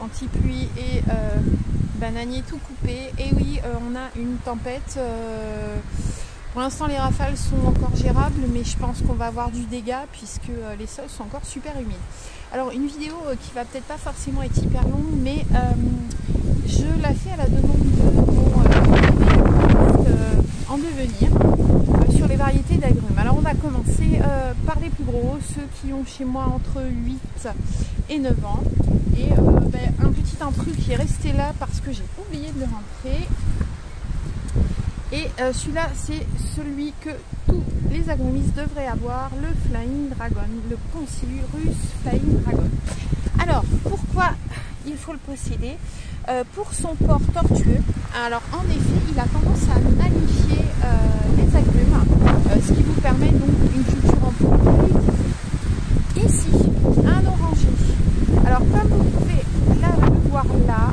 anti-pluie et euh, bananier tout coupé. Et oui, euh, on a une tempête. euh, pour l'instant, les rafales sont encore gérables, mais je pense qu'on va avoir du dégât puisque les sols sont encore super humides. Alors, une vidéo qui va peut-être pas forcément être hyper longue, mais je la fais à la demande de mon en devenir les variétés d'agrumes. Alors, on va commencer euh, par les plus gros, ceux qui ont chez moi entre 8 et 9 ans. Et euh, ben, un petit intrus qui est resté là parce que j'ai oublié de le rentrer. Et euh, celui-là, c'est celui que tous les agrumistes devraient avoir, le Flying Dragon, le Conciliurus Flying Dragon. Alors, pourquoi il faut le posséder? Pour son port tortueux. Alors, en effet, il a tendance à magnifier les agrumes, ce qui vous permet donc une culture en liquide. Ici, un oranger. Alors, comme vous pouvez là, le voir là,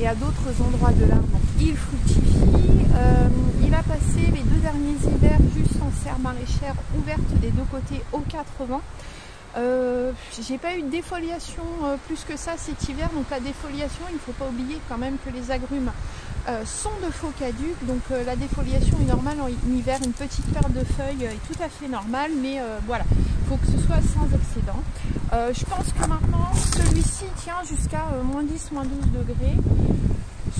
et à d'autres endroits de l'arbre, il fructifie. Euh, il a passé les deux derniers hivers juste en serre maraîchère ouverte des deux côtés aux quatre vents. Euh, j'ai pas eu de défoliation euh, plus que ça cet hiver, donc la défoliation, il ne faut pas oublier quand même que les agrumes euh, sont de faux caducs, donc euh, la défoliation est normale en hiver, une petite perte de feuilles est tout à fait normale, mais euh, voilà, il faut que ce soit sans excédent. Euh, je pense que maintenant, celui-ci tient jusqu'à moins 10, moins 12 degrés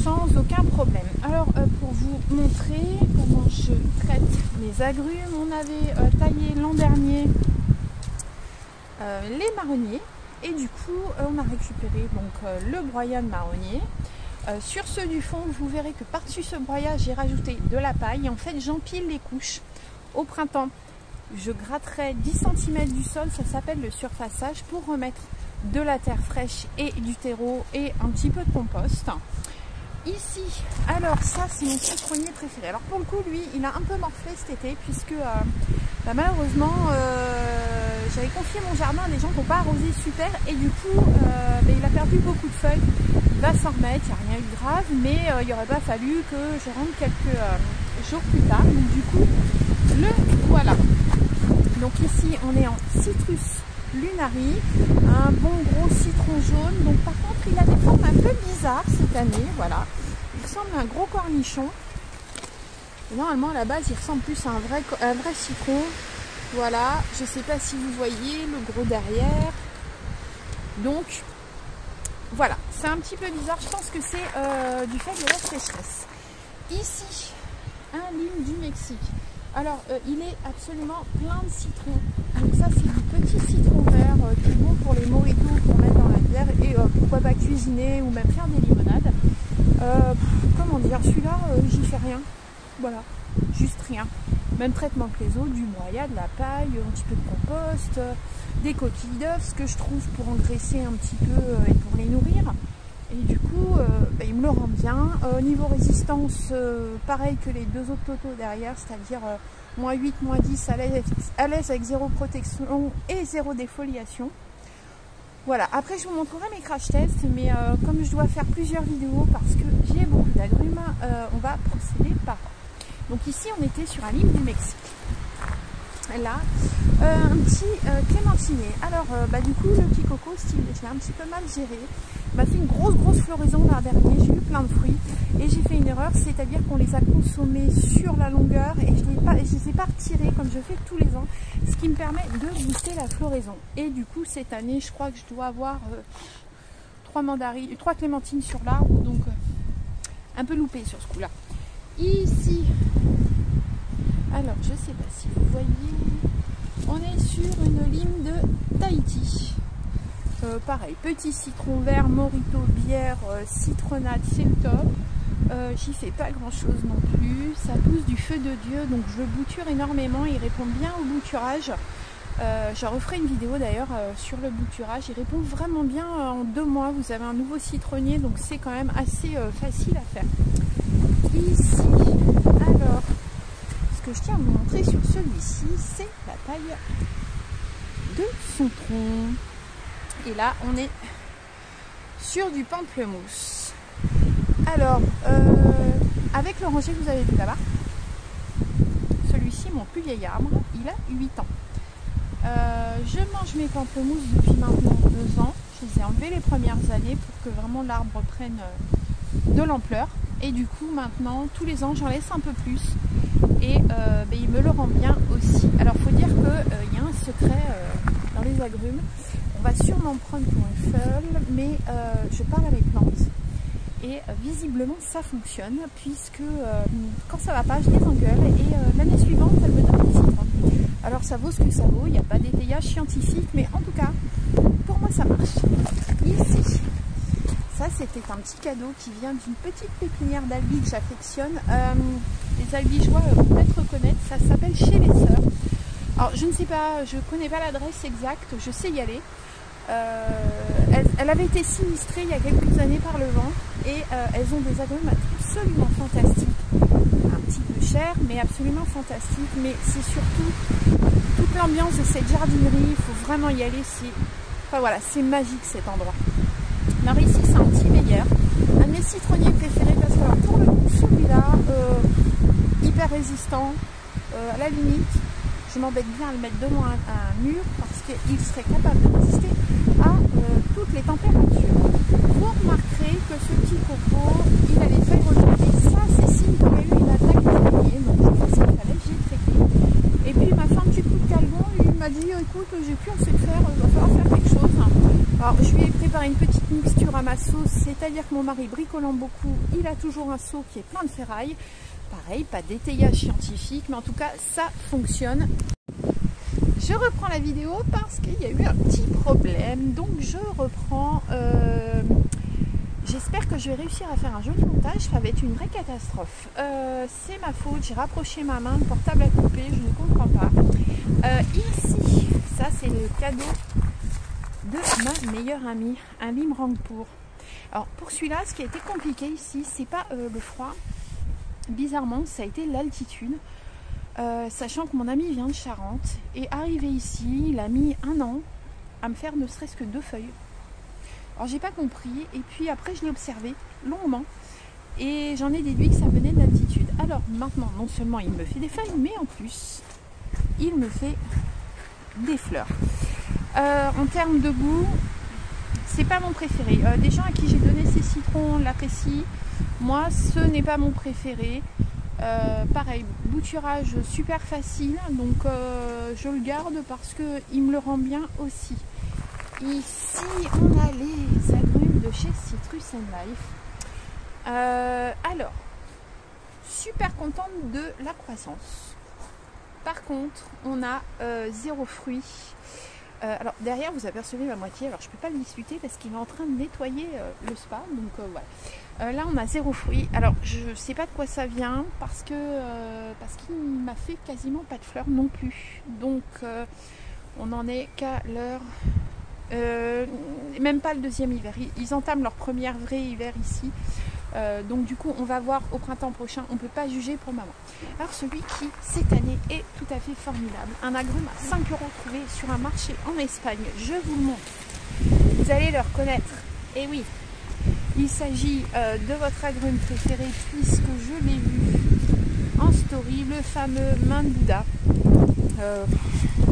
sans aucun problème. Alors pour vous montrer comment je traite mes agrumes, on avait taillé l'an dernier les marronniers et du coup on a récupéré donc le broyat de marronnier. Euh, sur ceux du fond, vous verrez que par-dessus ce broyat, j'ai rajouté de la paille. En fait, j'empile les couches. Au printemps, je gratterai 10 cm du sol, ça s'appelle le surfaçage, pour remettre de la terre fraîche et du terreau et un petit peu de compost. Ici, alors ça c'est mon citronnier préféré. Alors pour le coup, lui, il a un peu morflé cet été puisque euh, bah, malheureusement, euh, j'avais confié mon jardin à des gens qui n'ont pas arrosé super et du coup, bah, il a perdu beaucoup de feuilles. Va s'en remettre, il n'y a rien eu de grave, mais euh, il n'aurait pas fallu que je rentre quelques euh, jours plus tard. Donc du coup, le voilà. Donc ici, on est en citrus lunari, un bon gros citron jaune. Donc par contre, il a des formes un peu bizarres cette année, voilà. Il ressemble à un gros cornichon. Normalement, à la base, il ressemble plus à un vrai, un vrai citron. Voilà, je sais pas si vous voyez le gros derrière. Donc, voilà, c'est un petit peu bizarre. Je pense que c'est euh, du fait de la sécheresse. Ici, un lime du Mexique. Alors, euh, il est absolument plein de citron. Donc ça, c'est du petit citron vert euh, qui est bon pour les mojitos, pour mettre dans la bière et pourquoi pas cuisiner ou même faire des limonades. Comment dire, celui-là, j'y fais rien. Voilà, juste rien. Même traitement que les autres, du broyat, de la paille, un petit peu de compost, euh, des coquilles d'œufs, ce que je trouve pour engraisser un petit peu euh, et pour les nourrir. Et du coup, euh, bah, il me le rend bien. Niveau résistance, pareil que les deux autres totaux derrière, c'est-à-dire moins 8, moins 10 à l'aise avec zéro protection et zéro défoliation. Voilà, après je vous montrerai mes crash tests, mais comme je dois faire plusieurs vidéos parce que j'ai beaucoup d'agrumes, on va procéder par. Donc ici on était sur un lime du Mexique. Là, euh, un petit euh, clémentinier. Alors euh, bah, du coup le petit coco, style, je l'ai un petit peu mal géré. Il m'a fait une grosse grosse floraison l'an dernier, j'ai eu plein de fruits et j'ai fait une erreur, c'est-à-dire qu'on les a consommés sur la longueur et je ne les ai pas retirés comme je fais tous les ans, ce qui me permet de booster la floraison. Et du coup cette année je crois que je dois avoir trois mandarines, trois clémentines sur l'arbre, donc un peu loupé sur ce coup-là. Ici, alors je sais pas si vous voyez, on est sur une lime de Tahiti. Euh, pareil, petit citron vert, morito, bière, euh, citronnade, c'est le top. Euh, J'y fais pas grand chose non plus. Ça pousse du feu de Dieu, donc je bouture énormément. Il répond bien au bouturage. Euh, je referai une vidéo d'ailleurs sur le bouturage. Il répond vraiment bien en deux mois. Vous avez un nouveau citronnier, donc c'est quand même assez facile à faire. Ici, je tiens à vous montrer sur celui-ci, c'est la taille de son tronc. Et là, on est sur du pamplemousse. Alors, euh, avec l'oranger que vous avez vu là-bas, celui-ci, mon plus vieil arbre, il a 8 ans. Euh, je mange mes pamplemousses depuis maintenant 2 ans. Je les ai enlevés les premières années pour que vraiment l'arbre prenne euh, de l'ampleur. Et du coup, maintenant, tous les ans, j'en laisse un peu plus. Et euh, ben, il me le rend bien aussi. Alors, faut dire qu'il euh, y a un secret dans les agrumes. On va sûrement prendre pour une feule, mais je parle avec plantes. Et visiblement, ça fonctionne, puisque quand ça va pas, je les engueule. Et l'année suivante, elle me donne des citrons. Alors, ça vaut ce que ça vaut. Il n'y a pas d'étayage scientifique, mais en tout cas, pour moi, ça marche. Ça, c'était un petit cadeau qui vient d'une petite pépinière d'albi que j'affectionne. Euh, les albigeois vont peut-être reconnaître, ça s'appelle Chez les Sœurs. Alors, je ne sais pas, je ne connais pas l'adresse exacte, je sais y aller. Euh, elle, avait été sinistrée il y a quelques années par le vent et euh, elles ont des agrumes absolument fantastiques. Un petit peu cher, mais absolument fantastique. Mais c'est surtout toute l'ambiance de cette jardinerie. Il faut vraiment y aller. Enfin, voilà, c'est magique cet endroit. Alors ici c'est un petit meilleur, un de mes citronniers préférés parce que pour le coup celui-là, euh, hyper résistant, euh, à la limite, je m'embête bien à le mettre devant un, un mur parce qu'il serait capable de résister à euh, toutes les températures. Vous remarquerez que ce petit coco, il a les feuilles rejetées. Ça c'est signe qu'il a eu une attaque de donc je pense qu'il fallait, j'ai traité. Et puis il m'a fait un petit coup de calmant, il m'a dit écoute j'ai plus assez de faire, il va falloir faire quelque chose. Alors je lui ai préparé une petite c'est-à-dire que mon mari bricolant beaucoup, il a toujours un seau qui est plein de ferraille. Pareil, pas d'étayage scientifique, mais en tout cas ça fonctionne. Je reprends la vidéo parce qu'il y a eu un petit problème, donc je reprends. Euh, j'espère que je vais réussir à faire un joli montage, ça va être une vraie catastrophe. Euh, c'est ma faute, j'ai rapproché ma main, le portable a coupé, je ne comprends pas. Euh, ici, ça c'est le cadeau de ma meilleure amie, un pour. Alors pour celui-là, ce qui a été compliqué ici, c'est pas euh, le froid. Bizarrement, ça a été l'altitude. Euh, sachant que mon ami vient de Charente et arrivé ici, il a mis un an à me faire ne serait-ce que deux feuilles. Alors j'ai pas compris et puis après je l'ai observé longuement et j'en ai déduit que ça venait de l'altitude. Alors maintenant, non seulement il me fait des feuilles, mais en plus il me fait des fleurs. Euh, en termes de goût, c'est pas mon préféré. Euh, des gens à qui j'ai donné ces citrons l'apprécient. Moi, ce n'est pas mon préféré. Euh, pareil, bouturage super facile, donc je le garde parce qu'il me le rend bien aussi. Ici, on a les agrumes de chez Citrus and Life. alors, super contente de la croissance. Par contre, on a zéro fruit. Euh, alors derrière vous apercevez ma moitié, alors je ne peux pas le discuter parce qu'il est en train de nettoyer euh, le spa, donc euh, voilà. là on a zéro fruit, alors je ne sais pas de quoi ça vient parce que parce qu'il m'a fait quasiment pas de fleurs non plus. Donc on n'en est qu'à leur même pas le deuxième hiver. Ils, entament leur premier vrai hiver ici. Euh, donc du coup, on va voir au printemps prochain. On ne peut pas juger pour maman. Alors celui qui, cette année, est tout à fait formidable. Un agrume à 5 euros trouvé sur un marché en Espagne. Je vous le montre. Vous allez le reconnaître. Et oui, il s'agit euh, de votre agrume préféré puisque je l'ai vu en story, le fameux main de Bouddha. Euh,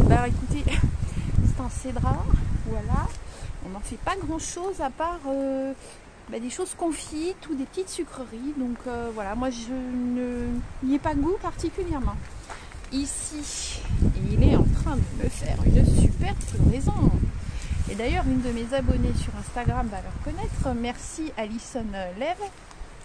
bah écoutez, c'est un cédra, voilà. On n'en fait pas grand chose à part bah, des choses confites ou des petites sucreries. Donc euh, voilà, moi je n'y ai pas goût particulièrement. Ici, il est en train de me faire une super floraison. Et d'ailleurs, une de mes abonnées sur Instagram va le reconnaître. Merci Alison Lev.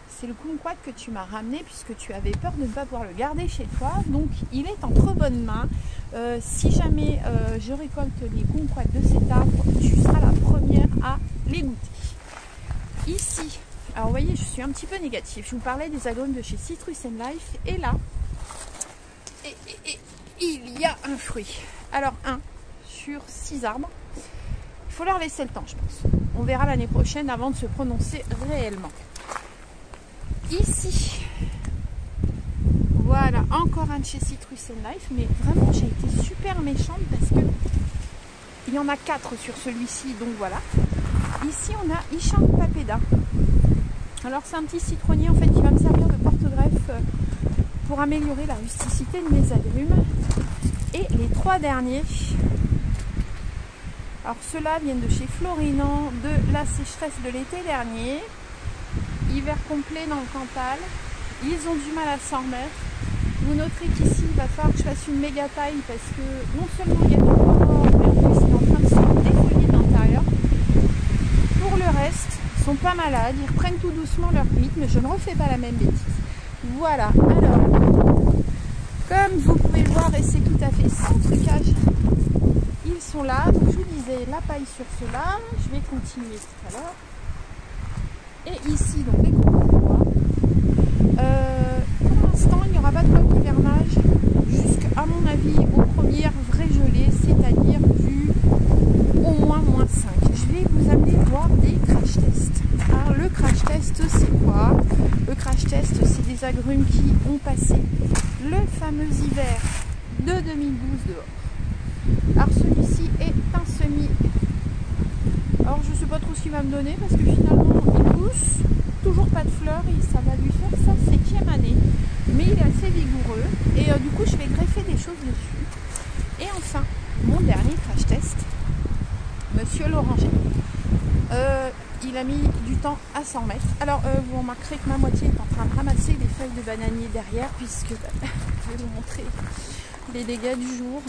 C'est le kumquat que tu m'as ramené puisque tu avais peur de ne pas pouvoir le garder chez toi. Donc il est en trop bonne main. Euh, si jamais euh, je récolte les kumquats de cet arbre, tu seras la première à les goûter. Ici, alors vous voyez, je suis un petit peu négative. Je vous parlais des agrumes de chez Citrus and Life. Et là, il y a un fruit. Alors un sur six arbres. Il faut leur laisser le temps, je pense. On verra l'année prochaine avant de se prononcer réellement. Ici, voilà, encore un de chez Citrus and Life. Mais vraiment, j'ai été super méchante parce que il y en a quatre sur celui-ci. Donc voilà. Ici, on a Isham Papeda. Alors, c'est un petit citronnier en fait qui va me servir de porte-greffe euh, pour améliorer la rusticité de mes agrumes. Et les trois derniers, Alors ceux-là viennent de chez Florinan, de la sécheresse de l'été dernier. Hiver complet dans le Cantal. Ils ont du mal à s'en remettre. Vous noterez qu'ici, il va falloir que je fasse une méga taille parce que non seulement il y a des morts, mais en plus, il est en train de se défolier de l'intérieur. Pour le reste, sont pas malades, ils reprennent tout doucement leur rythme, je ne refais pas la même bêtise. Voilà, alors, comme vous pouvez voir, et c'est tout à fait sans trucage, ils sont là. Donc je vous disais, la paille sur ceux-là, je vais continuer tout à l'heure. Et ici, donc les euh, pour l'instant, il n'y aura pas de bloc d'hivernage jusqu'à mon avis aux premières vraies gelées, c'est-à-dire du au moins moins 5. Je vais vous amener voir des crash tests. Alors le crash test c'est quoi? Le crash test c'est des agrumes qui ont passé le fameux hiver de 2012 dehors. Alors celui-ci est un semi. Alors je ne sais pas trop ce qu'il va me donner parce que finalement il pousse, toujours pas de fleurs et ça va lui faire sa septième année. Mais il est assez vigoureux et euh, du coup je vais greffer des choses dessus. Et enfin, mon dernier crash test, Monsieur l'Oranger. Euh, il a mis du temps à s'en mettre. Alors, euh, vous remarquerez que ma moitié est en train de ramasser des feuilles de bananier derrière, puisque bah, je vais vous montrer les dégâts du jour.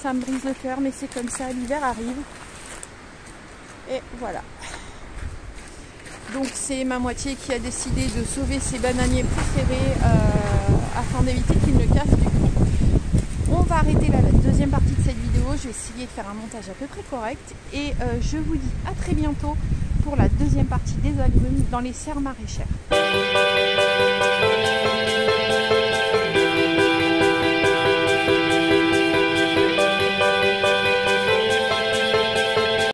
Ça me brise le cœur, mais c'est comme ça, l'hiver arrive. Et voilà. Donc c'est ma moitié qui a décidé de sauver ses bananiers préférés euh, afin d'éviter qu'ils ne cassent. On va arrêter la deuxième partie de cette vidéo. Je vais essayer de faire un montage à peu près correct. Et euh, je vous dis à très bientôt pour la deuxième partie des agrumes dans les serres maraîchères.